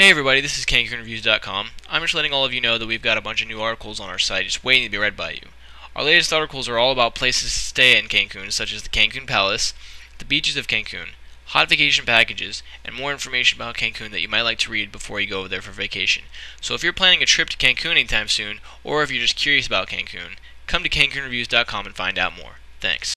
Hey everybody, this is CancunReviews.com. I'm just letting all of you know that we've got a bunch of new articles on our site just waiting to be read by you. Our latest articles are all about places to stay in Cancun, such as the Cancun Palace, the beaches of Cancun, hot vacation packages, and more information about Cancun that you might like to read before you go over there for vacation. So if you're planning a trip to Cancun anytime soon, or if you're just curious about Cancun, come to CancunReviews.com and find out more. Thanks.